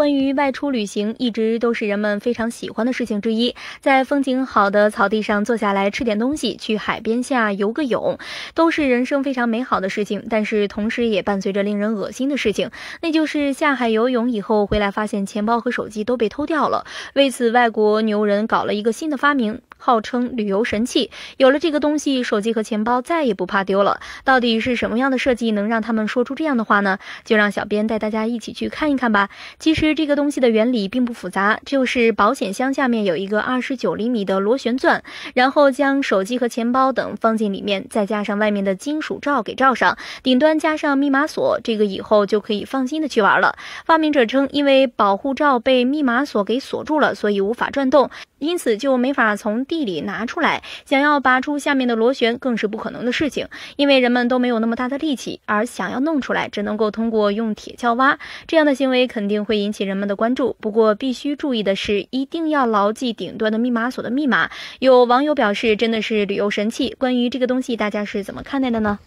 关于外出旅行，一直都是人们非常喜欢的事情之一。在风景好的草地上坐下来吃点东西，去海边下游个泳，都是人生非常美好的事情。但是同时也伴随着令人恶心的事情，那就是下海游泳以后回来发现钱包和手机都被偷掉了。为此，外国牛人搞了一个新的发明。号称旅游神器，有了这个东西，手机和钱包再也不怕丢了。到底是什么样的设计能让他们说出这样的话呢？就让小编带大家一起去看一看吧。其实这个东西的原理并不复杂，就是保险箱下面有一个二十九厘米的螺旋钻，然后将手机和钱包等放进里面，再加上外面的金属罩给罩上，顶端加上密码锁，这个以后就可以放心的去玩了。发明者称，因为保护罩被密码锁给锁住了，所以无法转动，因此就没法从。地里拿出来，想要拔出下面的螺旋更是不可能的事情，因为人们都没有那么大的力气，而想要弄出来，只能够通过用铁锹挖。这样的行为肯定会引起人们的关注。不过必须注意的是，一定要牢记顶端的密码锁的密码。有网友表示，真的是旅游神器。关于这个东西，大家是怎么看待的呢？